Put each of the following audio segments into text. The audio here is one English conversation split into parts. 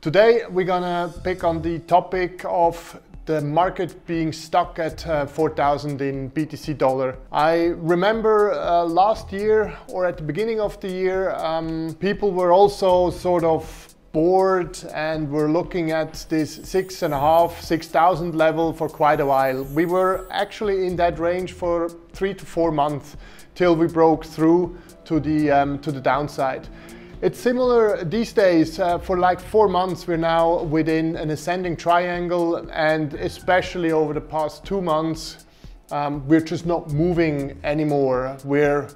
Today we're gonna pick on the topic of the market being stuck at uh, 4,000 in BTC dollar. I remember uh, last year or at the beginning of the year, um, people were also sort of bored and were looking at this six and a half, 6,000 level for quite a while. We were actually in that range for three to four months till we broke through to the, um, to the downside. It's similar these days. Uh, for like four months, we're now within an ascending triangle, and especially over the past two months, um, we're just not moving anymore. We're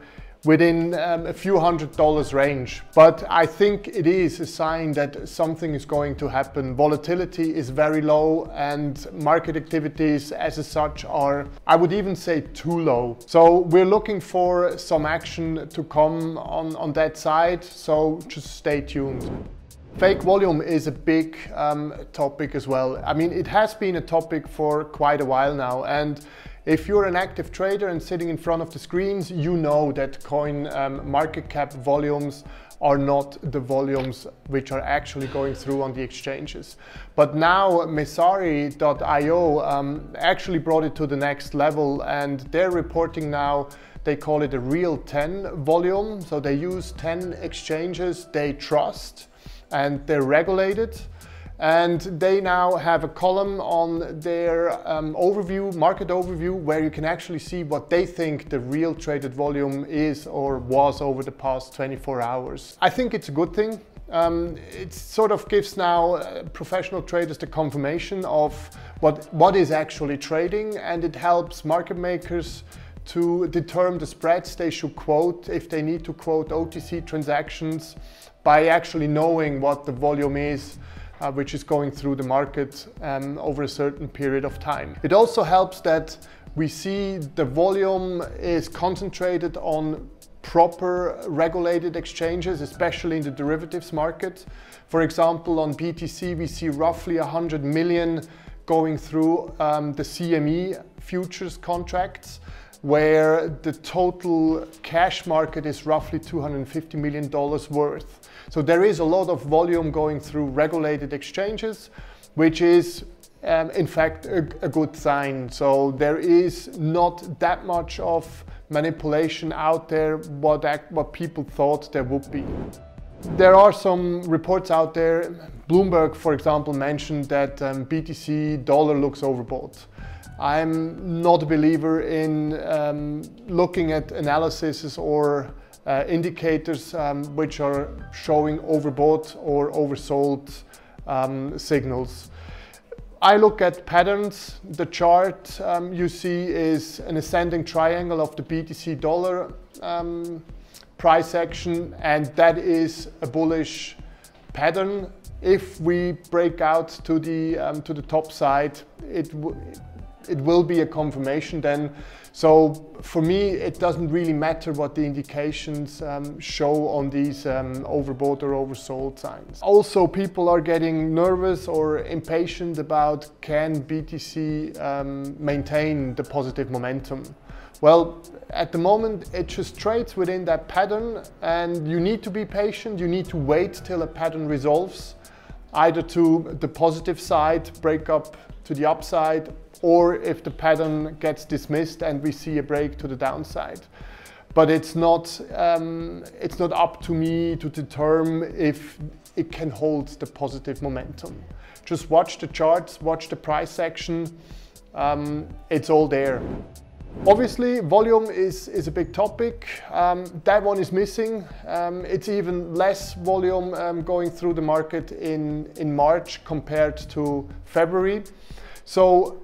within um, a few hundred dollars range. But I think it is a sign that something is going to happen. Volatility is very low and market activities as such are, I would even say too low. So we're looking for some action to come on, on that side. So just stay tuned. Fake volume is a big um, topic as well. I mean, it has been a topic for quite a while now. And if you're an active trader and sitting in front of the screens, you know that coin um, market cap volumes are not the volumes which are actually going through on the exchanges. But now Messari.io um, actually brought it to the next level and they're reporting now they call it a real 10 volume. So they use 10 exchanges they trust and they're regulated. And they now have a column on their um, overview, market overview, where you can actually see what they think the real traded volume is or was over the past 24 hours. I think it's a good thing. Um, it sort of gives now uh, professional traders the confirmation of what, what is actually trading and it helps market makers to determine the spreads they should quote if they need to quote OTC transactions by actually knowing what the volume is uh, which is going through the market um, over a certain period of time. It also helps that we see the volume is concentrated on proper regulated exchanges, especially in the derivatives market. For example, on BTC, we see roughly 100 million going through um, the CME futures contracts, where the total cash market is roughly $250 million worth. So there is a lot of volume going through regulated exchanges, which is um, in fact a, a, good sign. So there is not that much of manipulation out there what, what people thought there would be. There are some reports out there. Bloomberg, for example, mentioned that um, BTC dollar looks overbought. I'm not a believer in um, looking at analysis or uh, indicators um, which are showing overbought or oversold um, signals. I look at patterns. The chart um, you see is an ascending triangle of the BTC dollar um, price action and that is a bullish pattern. If we break out to the, um, to the top side, it, it will be a confirmation then so for me, it doesn't really matter what the indications um, show on these um, overbought or oversold signs. Also, people are getting nervous or impatient about can BTC um, maintain the positive momentum. Well, at the moment, it just trades within that pattern and you need to be patient. You need to wait till a pattern resolves, either to the positive side, break up to the upside, or if the pattern gets dismissed and we see a break to the downside. But it's not, um, it's not up to me to determine if it can hold the positive momentum. Just watch the charts, watch the price action. Um, it's all there. Obviously, volume is, is a big topic. Um, that one is missing. Um, it's even less volume um, going through the market in, in March compared to February. So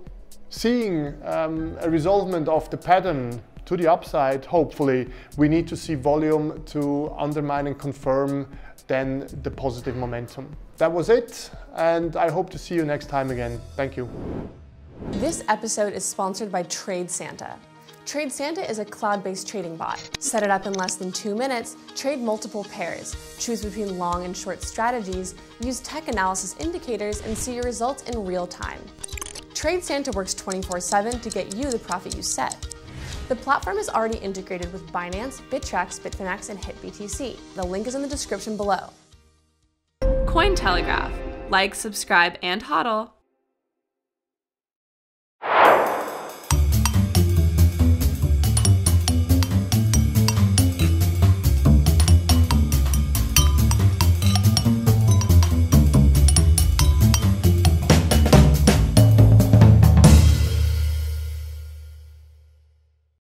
seeing um, a resolvement of the pattern to the upside, hopefully, we need to see volume to undermine and confirm then the positive momentum. That was it, and I hope to see you next time again. Thank you. This episode is sponsored by TradeSanta. Trade Santa is a cloud-based trading bot. Set it up in less than two minutes, trade multiple pairs, choose between long and short strategies, use tech analysis indicators, and see your results in real time. TradeSanta works 24-7 to get you the profit you set. The platform is already integrated with Binance, Bittrex, Bitfinex, and HitBTC. The link is in the description below. Cointelegraph Like, subscribe, and hodl.